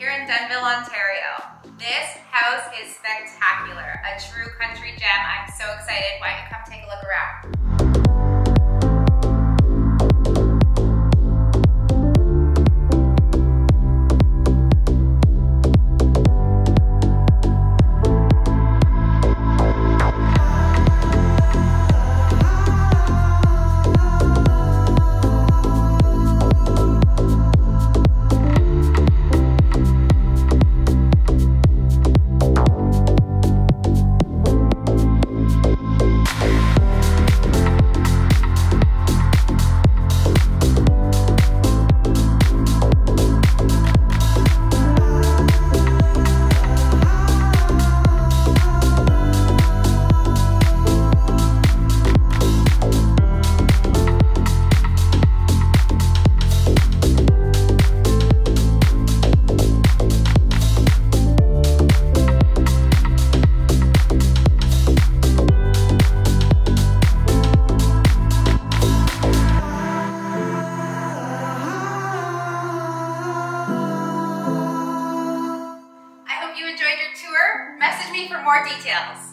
here in Dunnville, Ontario. This house is spectacular, a true country gem. I'm so excited. Why don't you come take a look around? Message me for more details.